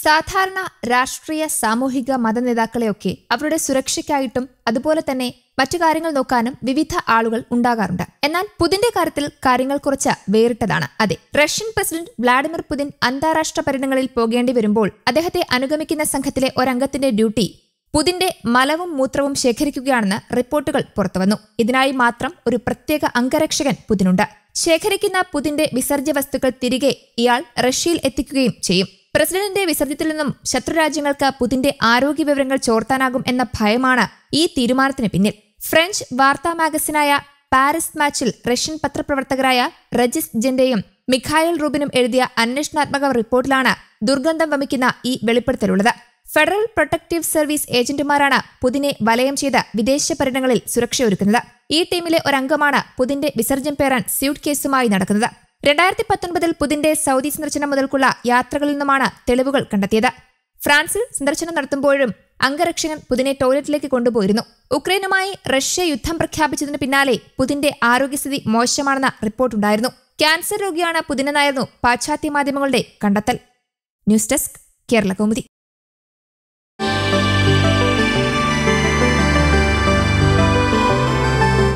സാധാരണ രാഷ്ട്രീയ സാമൂഹിക മത നേതാക്കളെയൊക്കെ അവരുടെ സുരക്ഷയ്ക്കായിട്ടും അതുപോലെ തന്നെ മറ്റു കാര്യങ്ങൾ നോക്കാനും വിവിധ ആളുകൾ ഉണ്ടാകാറുണ്ട്. എന്നാൽ പുതിന്റെ കാര്യത്തിൽ കാര്യങ്ങൾ കുറച്ച് വേറിട്ടതാണ്. അതെ റഷ്യൻ പ്രസിഡന്റ് വ്ളാഡിമിർ പുതിൻ അന്താരാഷ്ട്ര പര്യടനങ്ങളിൽ പോകേണ്ടി വരുമ്പോൾ അദ്ദേഹത്തെ അനുഗമിക്കുന്ന സംഘത്തിലെ ഒരംഗത്തിന്റെ ഡ്യൂട്ടി പുതിന്റെ മലവും മൂത്രവും ശേഖരിക്കുകയാണെന്ന് റിപ്പോർട്ടുകൾ പുറത്തുവന്നു. ഇതിനായി മാത്രം ഒരു പ്രത്യേക അംഗരക്ഷകൻ പുതിനുണ്ട്. ശേഖരിക്കുന്ന പുതിന്റെ വിസർജ്യ വസ്തുക്കൾ തിരികെ ഇയാൾ റഷ്യയിൽ എത്തിക്കുകയും ചെയ്യും. പ്രസിഡന്റിന്റെ വിസർജ്യത്തിൽ നിന്നും ശത്രുരാജ്യങ്ങൾക്ക് പുതിന്റെ ആരോഗ്യ വിവരങ്ങൾ ചോർത്താനാകും എന്ന ഭയമാണ് ഈ തീരുമാനത്തിന് പിന്നിൽ. ഫ്രഞ്ച് വാർത്താ മാഗസിനായ പാരീസ് മാച്ചിൽ റഷ്യൻ പത്രപ്രവർത്തകരായ റജിസ് ജെന്റെയും മിഖായൽ റൂബിനും എഴുതിയ അന്വേഷണാത്മക റിപ്പോർട്ടിലാണ് ദുർഗന്ധം വമിക്കുന്ന ഈ വെളിപ്പെടുത്തലുള്ളത്. ഫെഡറൽ പ്രൊട്ടക്റ്റീവ് സർവീസ് ഏജന്റുമാരാണ് പുതിനെ വലയം ചെയ്ത വിദേശ പര്യടനങ്ങളിൽ സുരക്ഷയൊരുക്കുന്നത്. ഈ ടീമിലെ ഒരംഗമാണ് പുതിന്റെ വിസർജ്യം പേരാൻ സ്യൂട്ട് കേസുമായി നടക്കുന്നത്. രണ്ടായിരത്തി പത്തൊൻപതിൽ പുതിന്റെ സൗദി സന്ദർശനം മുതൽക്കുള്ള യാത്രകളിൽ നിന്നുമാണ് തെളിവുകൾ കണ്ടെത്തിയത്. ഫ്രാൻസിൽ സന്ദർശനം നടത്തുമ്പോഴും അംഗരക്ഷകൻ പുതിനെ ടോയ്ലറ്റിലേക്ക് കൊണ്ടുപോയിരുന്നു. ഉക്രൈനുമായി റഷ്യ യുദ്ധം പ്രഖ്യാപിച്ചതിന് പിന്നാലെ പുതിന്റെ ആരോഗ്യസ്ഥിതി മോശമാണെന്ന റിപ്പോർട്ടുണ്ടായിരുന്നു. ക്യാൻസർ രോഗിയാണ് പുതിനെന്നായിരുന്നു പാശ്ചാത്യ മാധ്യമങ്ങളുടെ കണ്ടെത്തൽ. News desk Kerala Kaumudi.